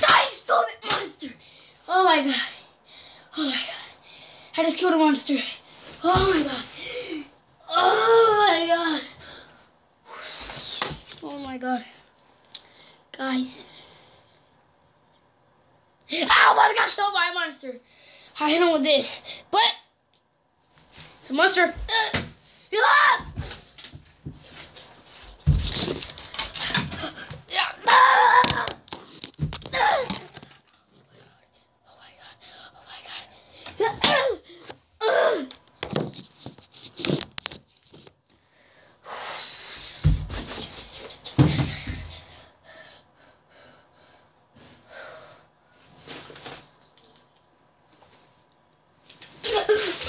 Die, stone monster! Oh my god. Oh my god. I just killed a monster. Oh my god. Oh my god. Oh my god. Guys. I almost got killed by a monster. I hit him with this. But, it's a monster. Uh, ah! Yeah. Ah! Ah! Oh my god. Oh my god. Ah! Ah!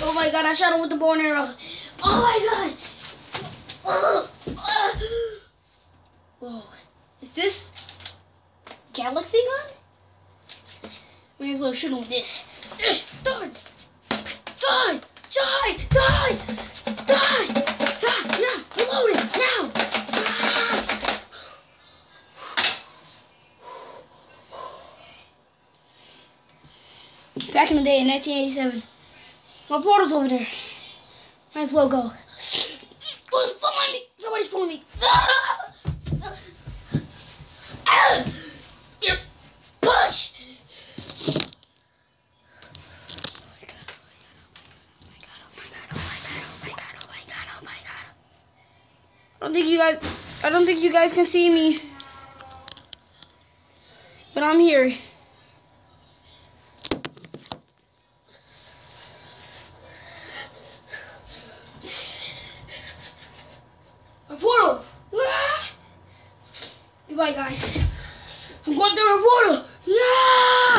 Oh my god, I shot him with the bow and arrow. Oh my god. Whoa. Is this galaxy gun? May as well shoot him with this. Die! Die! Die! Die! Die! Ah, yeah, it now! Back in the day in 1987. My portal's over there. Might as well go. Who's pulling me? Somebody's pulling me. Push! Oh my god, oh my god, oh my god, oh my god, oh my god, oh my god, oh my god. I don't think you guys, I don't think you guys can see me. But I'm here. A portal! Ah! Goodbye, guys. I'm going through a portal! Ah!